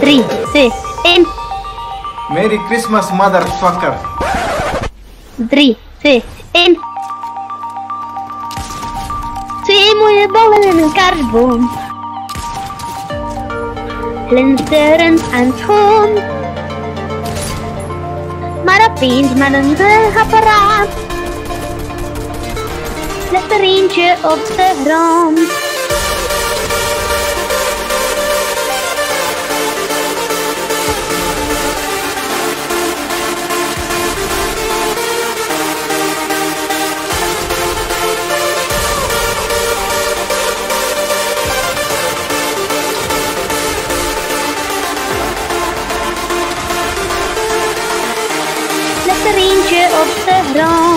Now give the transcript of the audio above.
Drie, twee, één. Merry Christmas, motherfucker. Drie, twee, één. Twee mooie ballen in een kaartboom. Glinsterend en schoon. Maar opeens met een zuigapparaat. Ligt er eentje op de grond. Ligt er eentje op de grond.